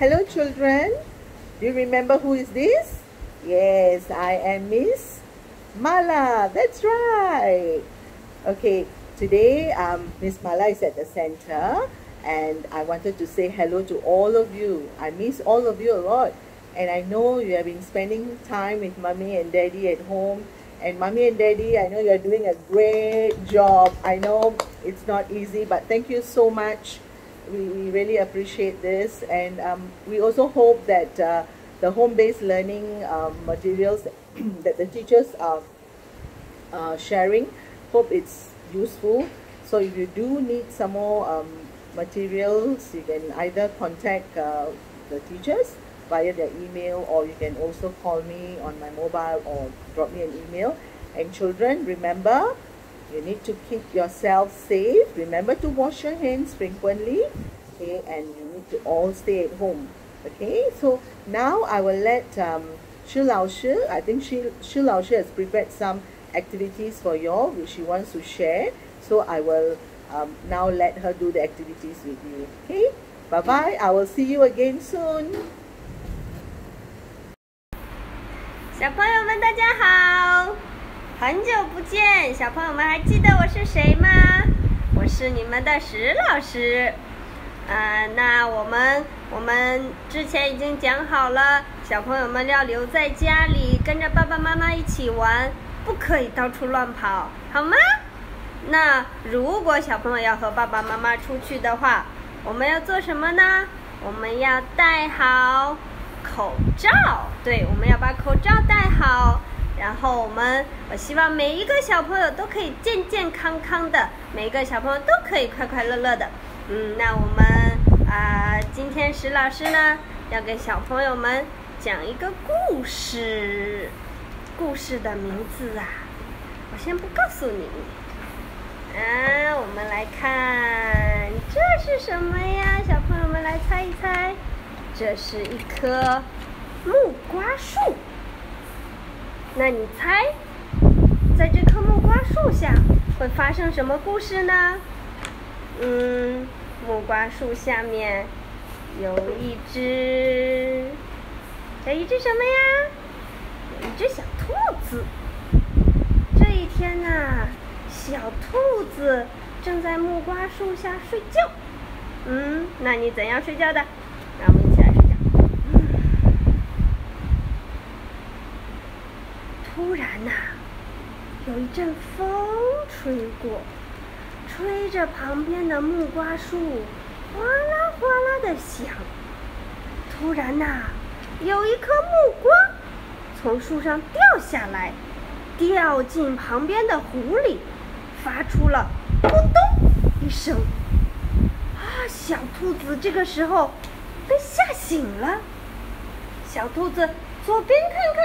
Hello, children. Do you remember who is this? Yes, I am Miss Mala. That's right. Okay, today um, Miss Mala is at the center and I wanted to say hello to all of you. I miss all of you a lot. And I know you have been spending time with mommy and daddy at home. And mommy and daddy, I know you're doing a great job. I know it's not easy, but thank you so much we, we really appreciate this. And um, we also hope that uh, the home-based learning um, materials that the teachers are uh, sharing hope it's useful. So if you do need some more um, materials you can either contact uh, the teachers via their email or you can also call me on my mobile or drop me an email. And children remember you need to keep yourself safe remember to wash your hands frequently okay and you need to all stay at home okay so now I will let um, Shi Lao Shi I think Shi, Shi Lao Shi has prepared some activities for you all which she wants to share so I will um, now let her do the activities with you okay bye bye I will see you again soon 小朋友们，大家好！ 很久不见，小朋友们还记得我是谁吗？我是你们的石老师。呃，那我们我们之前已经讲好了，小朋友们要留在家里，跟着爸爸妈妈一起玩，不可以到处乱跑，好吗？那如果小朋友要和爸爸妈妈出去的话，我们要做什么呢？我们要戴好口罩，对，我们要把口罩戴好。然后我们，我希望每一个小朋友都可以健健康康的，每一个小朋友都可以快快乐乐的。嗯，那我们啊，今天石老师呢要给小朋友们讲一个故事，故事的名字啊，我先不告诉你。啊，我们来看这是什么呀？小朋友们来猜一猜，这是一棵木瓜树。那你猜，在这棵木瓜树下会发生什么故事呢？嗯，木瓜树下面有一只，有一只什么呀？有一只小兔子。这一天呐，小兔子正在木瓜树下睡觉。嗯，那你怎样睡觉的？让我们一起来睡觉。突然呐，有一阵风吹过，吹着旁边的木瓜树哗啦哗啦的响。突然呐，有一颗木瓜从树上掉下来，掉进旁边的湖里，发出了咕咚一声。啊，小兔子这个时候被吓醒了。小兔子左边看看。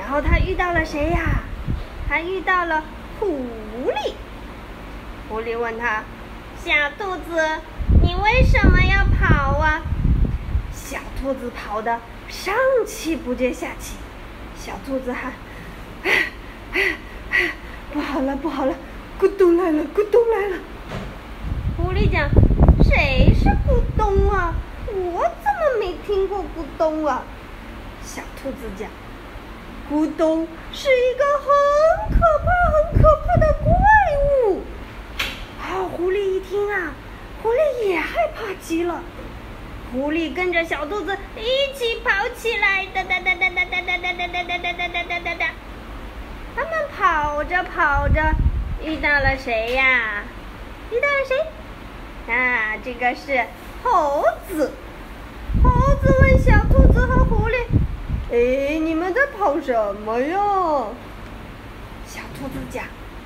然后他遇到了谁呀？他遇到了狐狸。狐狸问他：“小兔子，你为什么要跑啊？”小兔子跑的上气不接下气。小兔子喊：“ 不好了，不好了，咕咚来了，咕咚来了！”狐狸讲：“谁是咕咚啊？我怎么没听过咕咚啊？”小兔子讲。咕咚是一个很可怕、很可怕的怪物。啊，狐狸一听啊，狐狸也害怕极了。狐狸跟着小兔子一起跑起来，哒哒哒哒哒哒哒哒哒哒哒哒哒哒哒哒哒。他们跑着跑着，遇到了谁呀？遇到了谁？啊，这个是猴子。猴子问小。哎，你们在跑什么呀？小兔子讲：“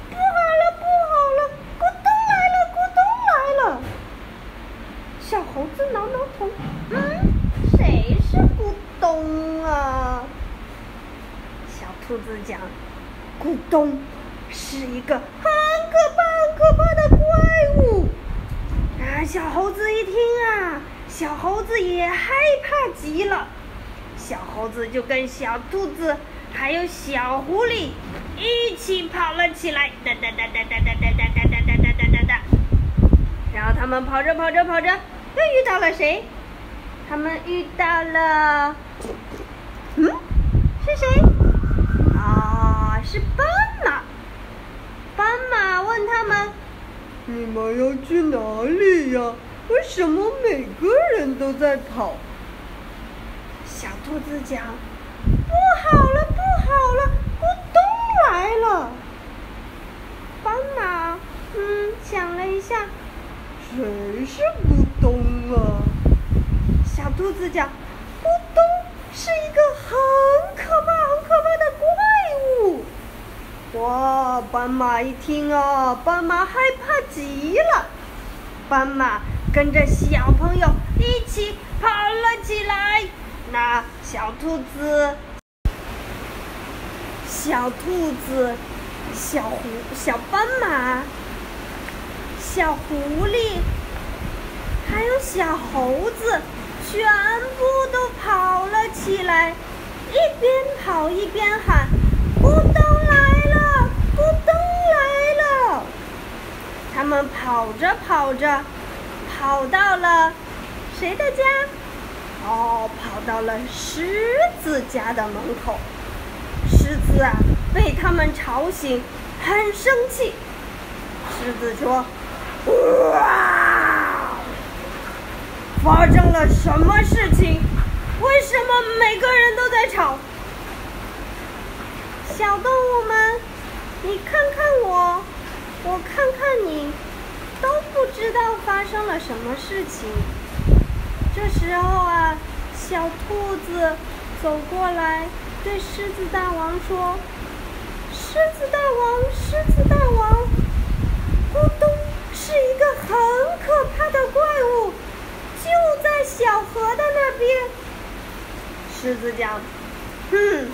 不好了，不好了，咕咚来了，咕咚来了！”小猴子挠挠头，嗯，谁是咕咚啊？小兔子讲，咕咚是一个很可怕、很可怕的怪物。啊，小猴子一听啊，小猴子也害怕极了。小猴子就跟小兔子还有小狐狸一起跑了起来，哒哒哒哒哒哒哒哒哒哒哒哒哒哒哒。然后他们跑着跑着跑着，又遇到了谁？他们遇到了，嗯，是谁？啊，是斑马。斑马问他们：“你们要去哪里呀？为什么每个人都在跑？”兔子讲：“不好了，不好了，咕咚来了！”斑马嗯想了一下，谁是咕咚啊？小兔子讲：“咕咚是一个很可怕、很可怕的怪物。”哇！斑马一听啊，斑马害怕极了。斑马跟着小朋友一起跑了起来。小兔子、小兔子、小狐、小斑马、小狐狸，还有小猴子。全部都跑了起来，一边跑一边喊：“咕咚来了，咕咚来了！”他们跑着跑着，跑到了谁的家？哦，跑到了狮子家的门口。狮子啊，被他们吵醒，很生气。狮子说：“哇！”发生了什么事情？为什么每个人都在吵？小动物们，你看看我，我看看你，都不知道发生了什么事情。这时候啊，小兔子走过来，对狮子大王说：“狮子大王，狮子大王，咕咚是一个很可怕的怪物。”就在小河的那边，狮子讲：“哼，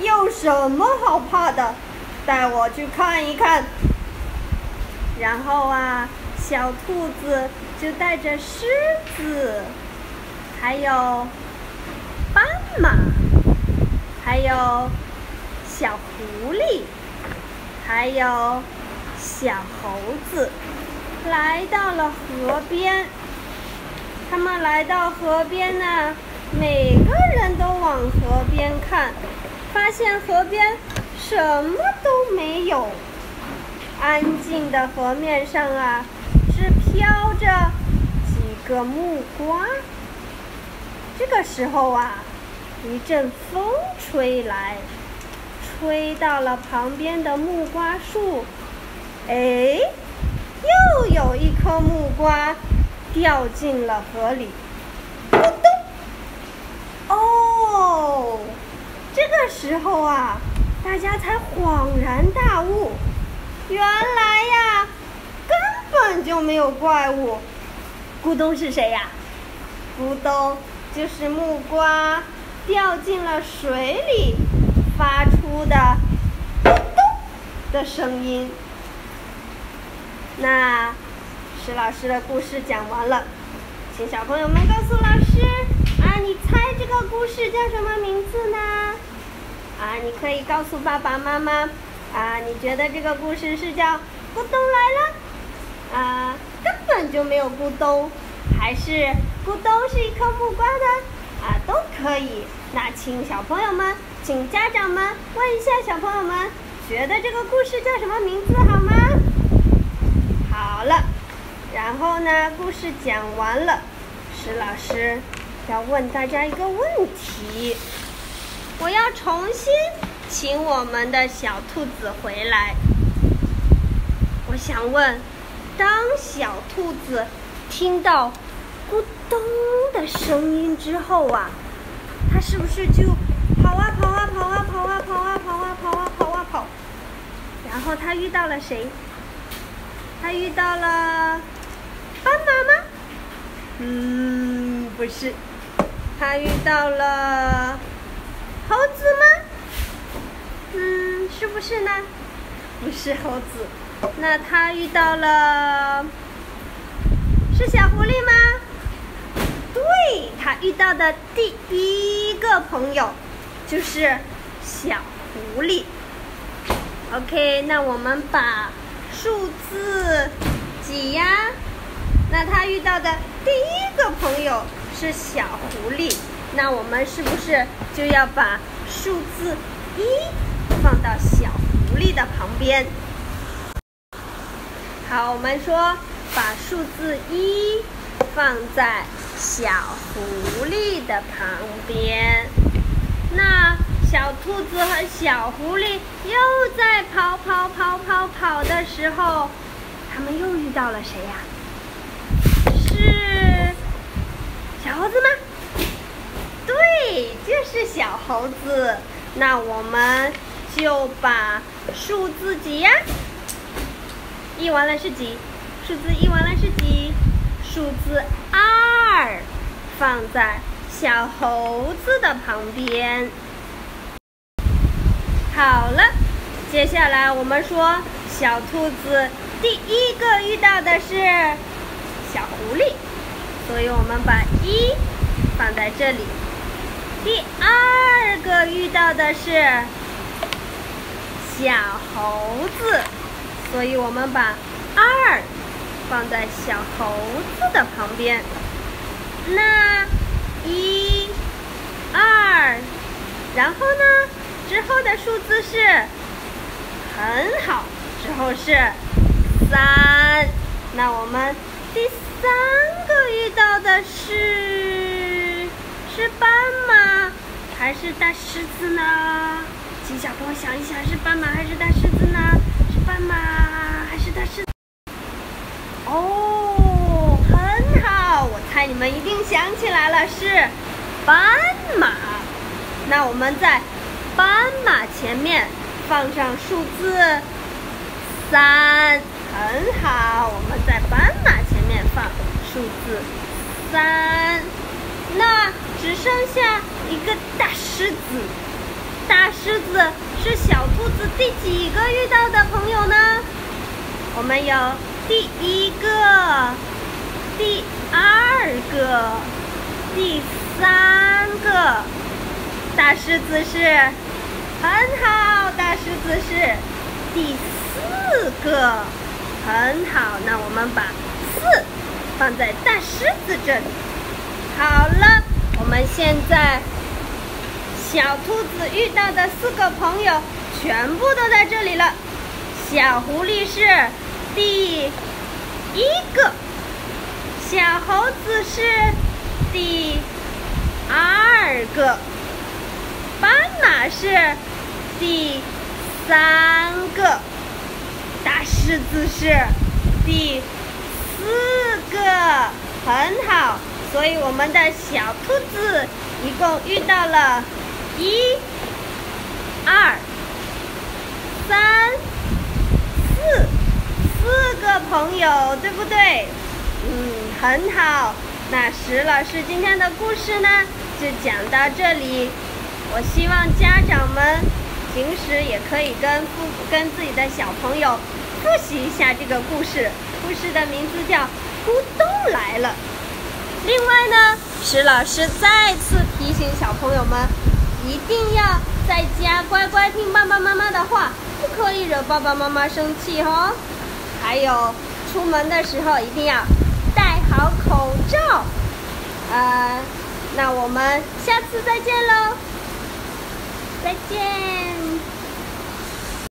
有什么好怕的？带我去看一看。”然后啊，小兔子就带着狮子，还有斑马，还有小狐狸，还有小猴子，来到了河边。他们来到河边呢，每个人都往河边看，发现河边什么都没有，安静的河面上啊，只飘着几个木瓜。这个时候啊，一阵风吹来，吹到了旁边的木瓜树，哎，又有一颗木瓜。掉进了河里，咕咚！哦，这个时候啊，大家才恍然大悟，原来呀，根本就没有怪物。咕咚是谁呀？咕咚就是木瓜掉进了水里发出的咕咚的声音。那。石老师的故事讲完了，请小朋友们告诉老师啊，你猜这个故事叫什么名字呢？啊，你可以告诉爸爸妈妈啊，你觉得这个故事是叫咕咚来了啊，根本就没有咕咚，还是咕咚是一颗木瓜的啊，都可以。那请小朋友们，请家长们问一下小朋友们，觉得这个故事叫什么名字好吗？好了。然后呢，故事讲完了，石老师要问大家一个问题，我要重新请我们的小兔子回来。我想问，当小兔子听到咕咚的声音之后啊，它是不是就跑啊跑啊跑啊跑啊跑啊跑啊跑啊跑啊跑？然后它遇到了谁？它遇到了。斑马吗？嗯，不是，他遇到了猴子吗？嗯，是不是呢？不是猴子，那他遇到了是小狐狸吗？对，他遇到的第一个朋友就是小狐狸。OK，那我们把数字几呀？那他遇到的第一个朋友是小狐狸，那我们是不是就要把数字一放到小狐狸的旁边？好，我们说把数字一放在小狐狸的旁边。那小兔子和小狐狸又在跑跑跑跑跑的时候，他们又遇到了谁呀？是小猴子吗？对，就是小猴子。那我们就把数字几呀？一完了是几？数字一完了是几？数字二放在小猴子的旁边。好了，接下来我们说小兔子第一个遇到的是小狐狸，所以我们把一放在这里。第二个遇到的是小猴子，所以我们把二放在小猴子的旁边。那一、二，然后呢？之后的数字是很好，之后是三。那我们第三个遇到的是是斑马还是大狮子呢？请小朋友想一想，是斑马还是大狮子呢？是斑马还是大狮子？哦，很好，我猜你们一定想起来了，是斑马。那我们在。斑马前面放上数字三，很好。我们在斑马前面放数字三，那只剩下一个大狮子。大狮子是小兔子第几个遇到的朋友呢？我们有第一个、第二个、第三个。大狮子是。很好，大狮子是第四个，很好。那我们把四放在大狮子这里。好了，我们现在小兔子遇到的四个朋友全部都在这里了。小狐狸是第一个，小猴子是第二个，斑马是。第三个大狮子是第四个，很好。所以我们的小兔子一共遇到了一、二、三、四四个朋友，对不对？嗯，很好。那石老师今天的故事呢，就讲到这里。我希望家长们。平时也可以跟父跟自己的小朋友复习一下这个故事，故事的名字叫《咕咚来了》。另外呢，石老师再次提醒小朋友们，一定要在家乖乖听爸爸妈妈的话，不可以惹爸爸妈妈生气哦。还有，出门的时候一定要好口罩。呃，那我们下次再见喽。再见。